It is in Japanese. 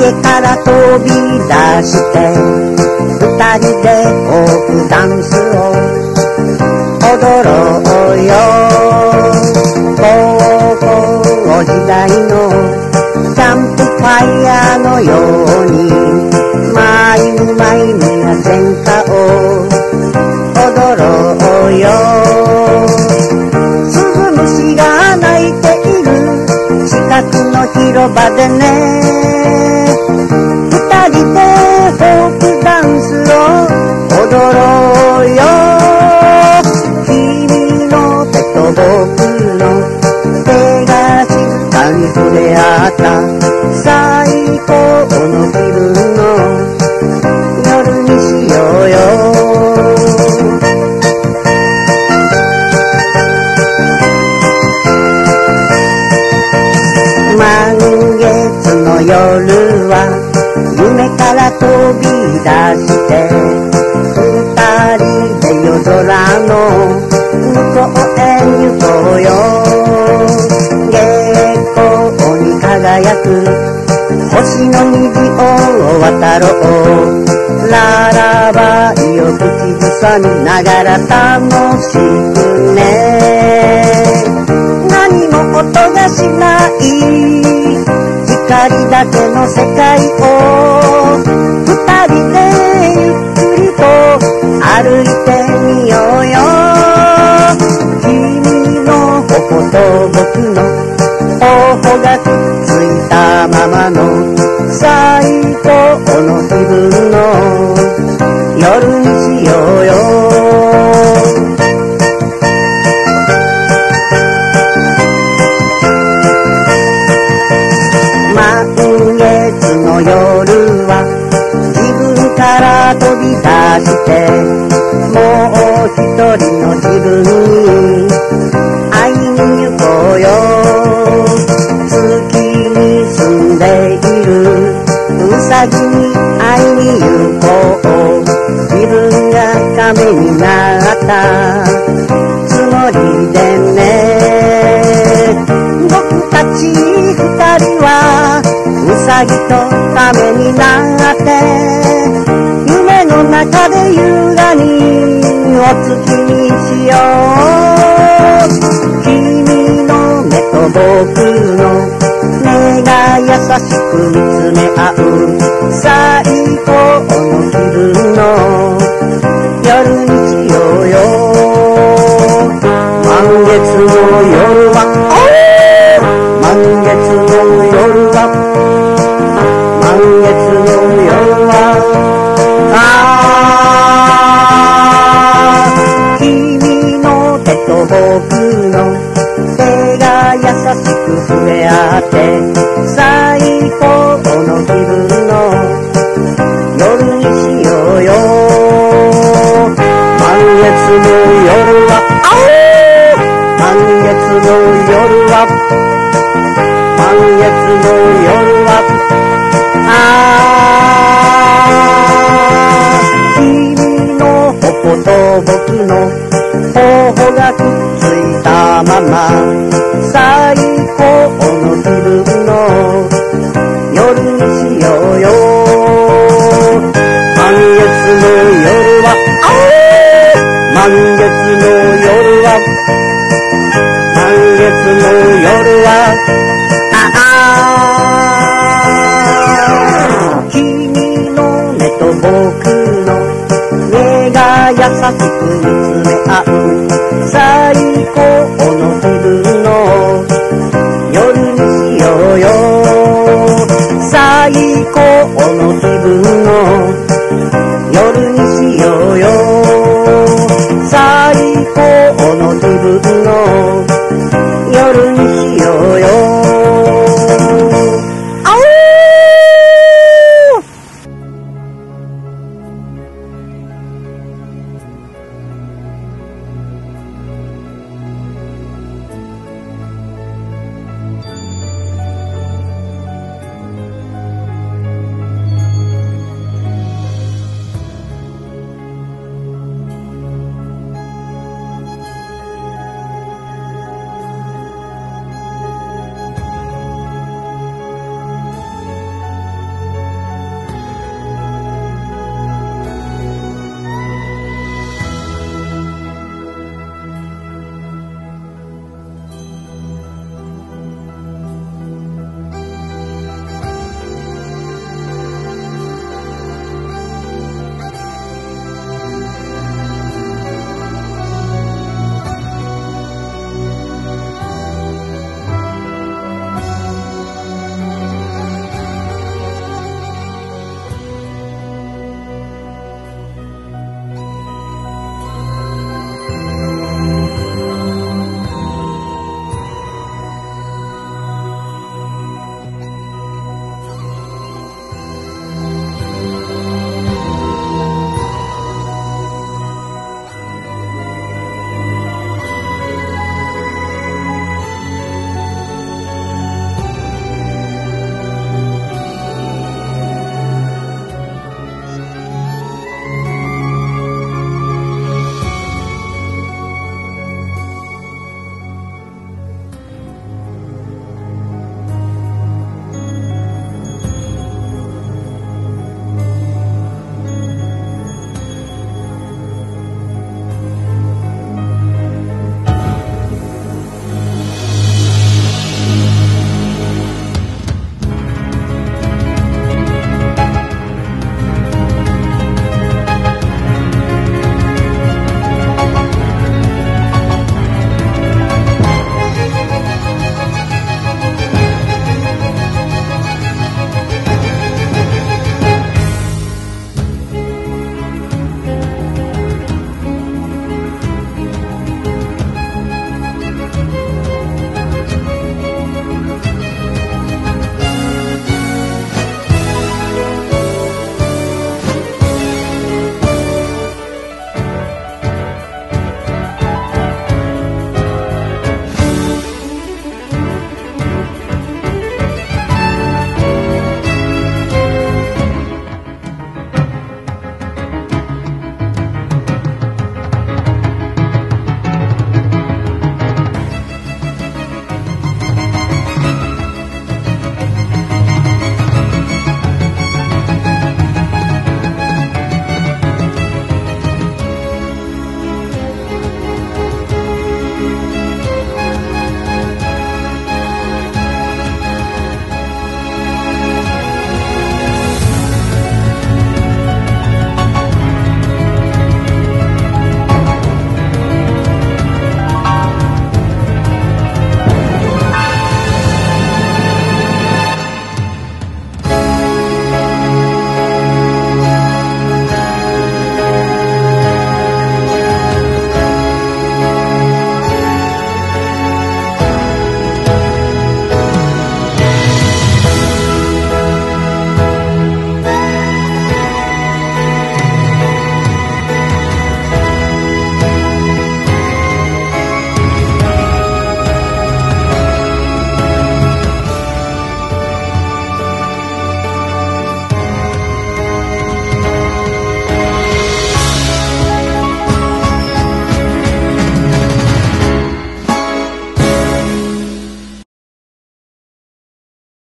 夜は家から飛び出して二人でフォークダンスを踊ろうよ。高校時代のキャンプファイヤーのようにマイマイ皆戦歌を踊ろうよ。鈴虫が鳴いている近くの広場でね輝く星の虹を渡ろう。ララバイを口ずさみながら楽しくね。何も音がしない。光だけの世界を二人でゆっくりと歩いて夜は自分から飛び出してもう一人の自分に会いに行こうよ。月に住んでいるうさぎに会いに行こう。自分が亀になった。と亀になって夢の中で優雅にお月見しよう。君の目と僕の目が優しく見つめ合う。最高の気分の夜に触れ合って最高の気分の夜にしようよ満月の夜は満月の夜は満月の夜はああ君の頬と僕の頬がくっついたまま。最高。巡れ合う最高の気分の夜にしようよ。最高の気分の。夜にしようよ。最高の気分の。